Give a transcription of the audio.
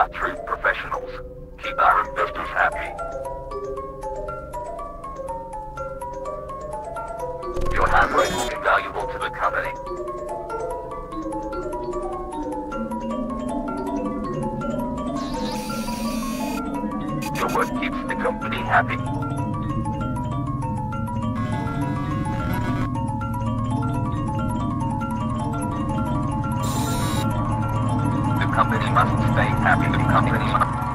not true professionals. Keep our investors happy. Your hard work will be valuable to the company. Your work keeps the company happy. company must stay happy. The company must.